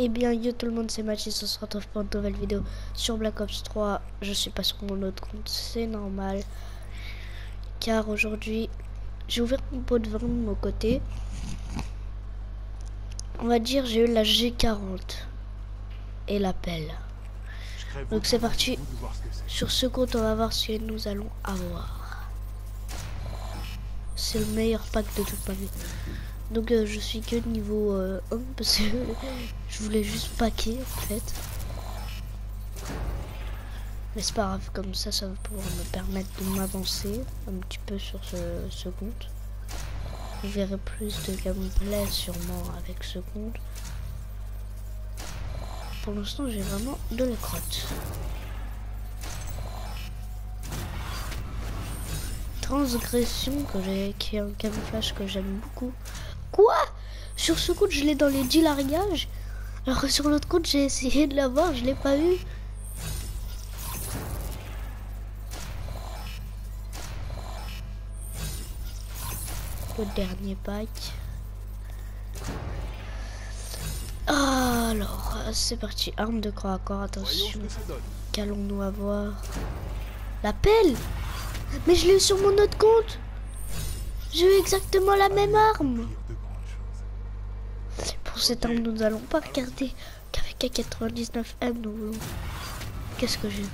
Eh bien, yo tout le monde, c'est Mathis, on se retrouve pour une nouvelle vidéo sur Black Ops 3. Je suis pas sur mon autre compte, c'est normal. Car aujourd'hui, j'ai ouvert mon pot de vin de mon côté. On va dire, j'ai eu la G40 et la pelle. Donc c'est parti. Sur ce compte, on va voir ce que nous allons avoir. C'est le meilleur pack de toute ma vie. Donc euh, je suis que niveau 1 euh, parce que je voulais juste paquer en fait. Mais c'est pas grave, comme ça, ça va pouvoir me permettre de m'avancer un petit peu sur ce, ce compte. Vous verrez plus de gameplay sûrement avec ce compte. Pour l'instant, j'ai vraiment de la crotte. Transgression, que j'ai, qui est un camouflage que j'aime beaucoup. Quoi Sur ce compte, je l'ai dans les deals Alors que sur l'autre compte, j'ai essayé de l'avoir, je l'ai pas eu. Le dernier pack. alors, c'est parti. Arme de corps à corps, attention. Qu'allons-nous avoir La pelle Mais je l'ai sur mon autre compte J'ai eu exactement la même arme cette arme, nous n'allons pas regarder qu'avec un 99M, nous Qu'est-ce que j'ai?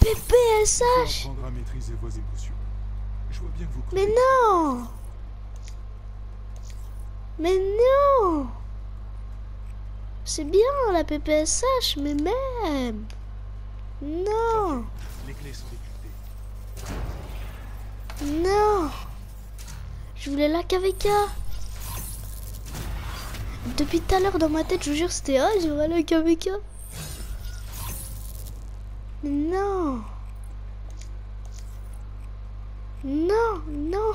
PPSH Mais non! Mais non! C'est bien la PPSH, mais même! Non! Non! Je voulais la KVK depuis tout à l'heure dans ma tête, je vous jure, c'était ah, j'aurais le KVK. Non. Non, non.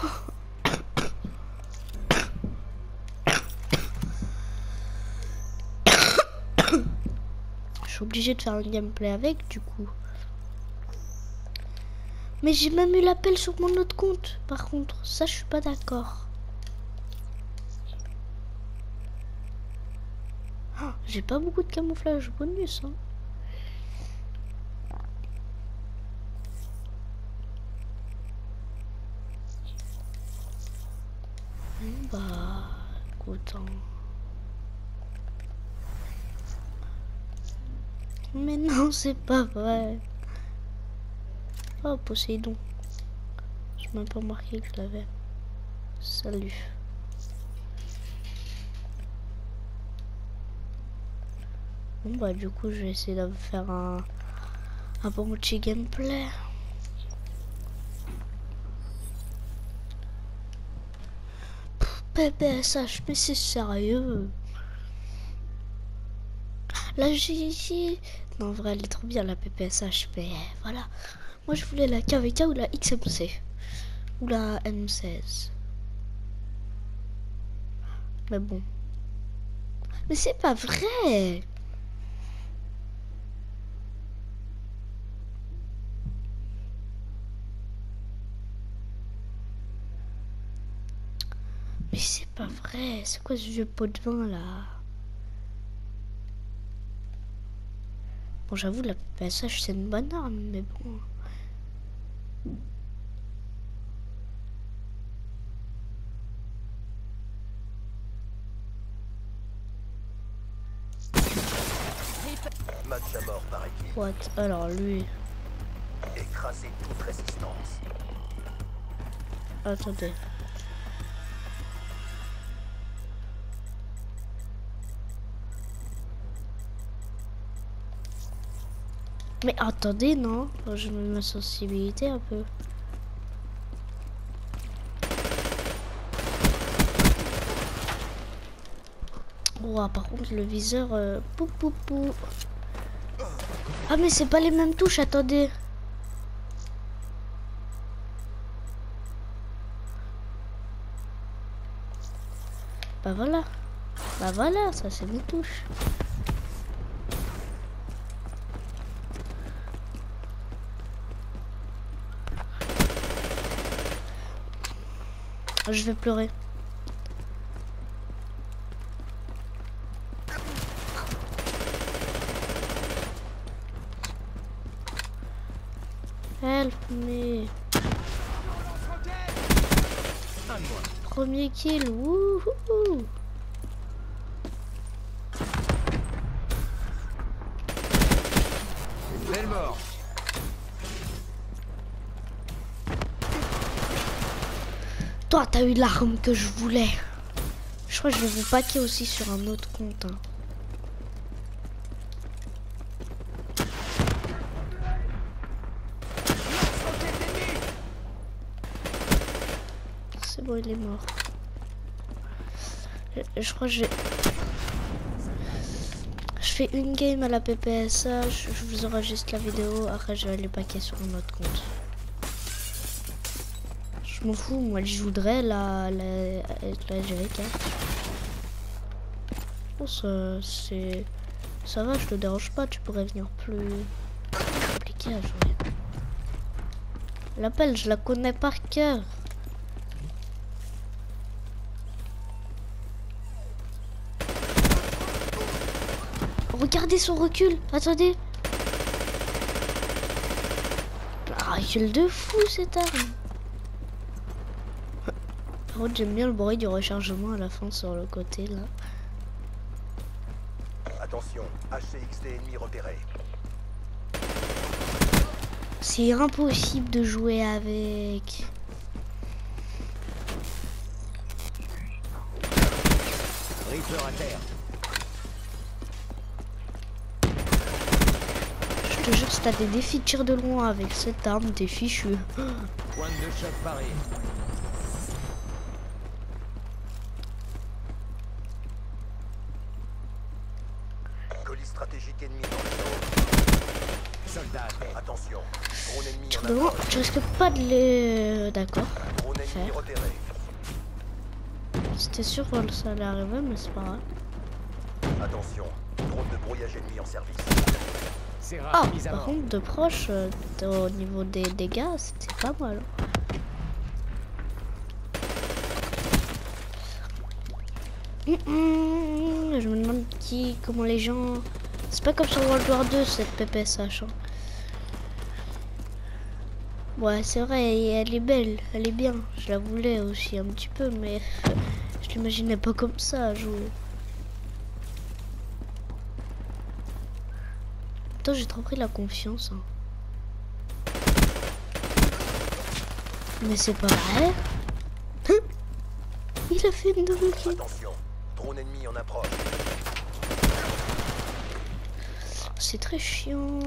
Je suis obligé de faire un gameplay avec du coup. Mais j'ai même eu l'appel sur mon autre compte. Par contre, ça je suis pas d'accord. J'ai pas beaucoup de camouflage bonus. Hein. bah, écoute. Hein. Mais non, c'est pas vrai. Oh, Poséidon. Je m'ai pas marqué que je l'avais. Salut. Bah du coup je vais essayer de faire un, un bon petit gameplay. PPSH, mais c'est sérieux. La GG. Non, en vrai, elle est trop bien la PPSH, mais voilà. Moi, je voulais la KVK ou la XMC. Ou la M16. Mais bon. Mais c'est pas vrai. Pas vrai. C'est quoi ce vieux pot de vin là? Bon, j'avoue, la passage c'est une bonne arme, mais bon. Match à mort par équipe. What? Alors lui. Écraser toute résistance. Attendez. Mais attendez, non Je mets ma sensibilité un peu. Oh, par contre, le viseur... Euh, pou, pou, pou. Ah, mais c'est pas les mêmes touches, attendez. Bah voilà. Bah voilà, ça c'est mes touches. Je vais pleurer. Help me. Premier kill. Wouhou. Belle. Toi, t'as eu l'arme que je voulais. Je crois que je vais vous paquer aussi sur un autre compte. hein. C'est bon, il est mort. Je, crois que je vais... Je fais une game à la PPSA, je, je vous enregistre la vidéo, après je vais les paquer sur un autre compte. M'en fous, moi je voudrais la, la, la ça, c'est... Ça va, je te dérange pas, tu pourrais venir plus compliqué à jouer. L'appel, je la connais par cœur. Regardez son recul, attendez. Recul de fou cette arme. Par contre, j'aime bien le bruit du rechargement à la fin sur le côté là. Attention, HCXD ennemi repéré. C'est impossible de jouer avec. Reaper à terre. Je te jure, si t'as des défis de tir de loin avec cette arme, t'es fichu. Point de choc. Colis stratégique ennemi dans le dos. Soldat à terre. Attention. Drone ennemi Tu risques pas de les. D'accord. Faire. repéré. C'était sûr que ça allait arriver, mais c'est pas grave. Attention. Drone de brouillage ennemi en service. C'est Ah, par contre, de proche, euh, au niveau des dégâts, c'était pas mal. Hum, hum, je me demande qui, comment les gens. C'est pas comme sur World War 2 cette PPSH. hein. Ouais, c'est vrai, elle est belle, elle est bien. Je la voulais aussi un petit peu, mais je l'imaginais pas comme ça à jouer. Attends, j'ai trop pris la confiance. hein. Mais c'est pas vrai. Hein Il a fait une double kill. Attention. Drone ennemi en approche. C'est très chiant.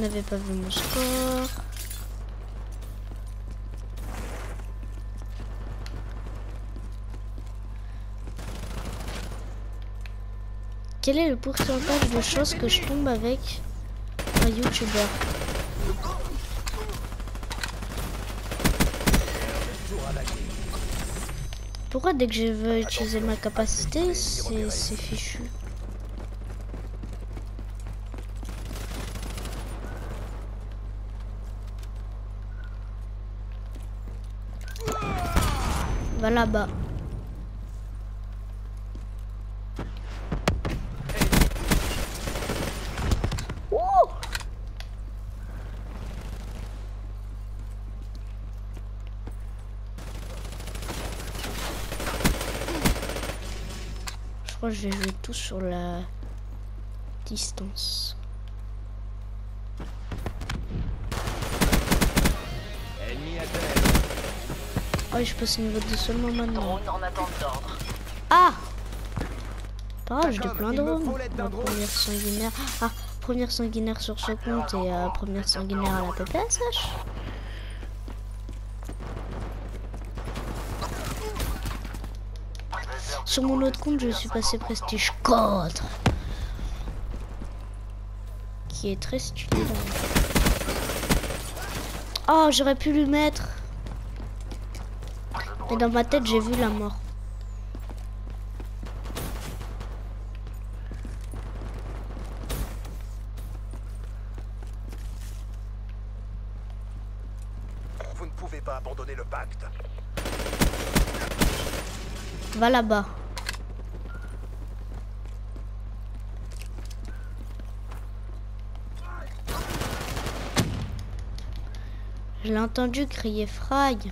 Vous n'avez pas vu mon score. Quel est le pourcentage de chances que je tombe avec un youtubeur Pourquoi dès que je veux utiliser ma capacité, c'est c'est fichu Va là-bas. Je vais jouer tout sur la distance. Ah, je passe au niveau de seulement maintenant. Drone en attente d'ordre. Ah Pas grave, j'ai D'accord, plein de drone. première sanguinaire. Ah, première sanguinaire sur ce compte et euh, première sanguinaire à la PPSH. Sur mon autre compte, je suis passé prestige 4. Qui est très stylé. Oh, j'aurais pu lui mettre. Mais dans ma tête, j'ai vu la mort. Vous ne pouvez pas abandonner le pacte. Va là-bas. Je l'ai entendu crier Frag.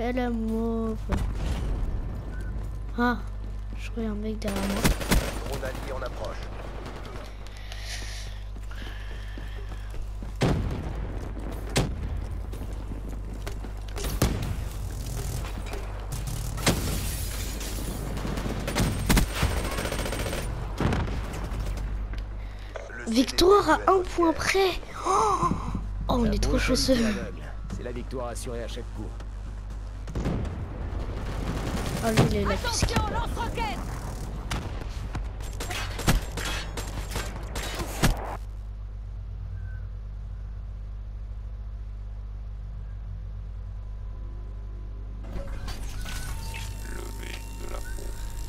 Fais la mauve. Ah, je crois un mec derrière moi. Drone allié en approche. Victoire à un point près. Oh, Oh, on Ça est trop chanceux. C'est la victoire assurée à chaque coup. Oh, lui, il est la piscine. Attention, lance-roquette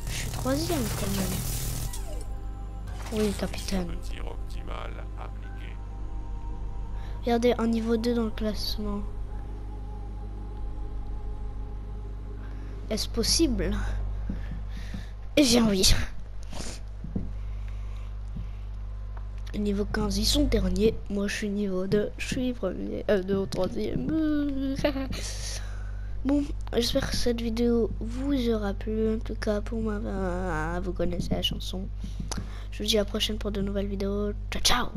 Je suis troisième quand même. Oui, capitaine. tir optimal appliqué. Regardez, un niveau 2 dans le classement. Est-ce possible? Bien oui. Niveau 15, ils sont derniers. Moi, je suis niveau 2. Je suis premier. Euh, 2 au troisième. bon, j'espère que cette vidéo vous aura plu. En tout cas, pour moi, ben, vous connaissez la chanson. Je vous dis à la prochaine pour de nouvelles vidéos. Ciao, ciao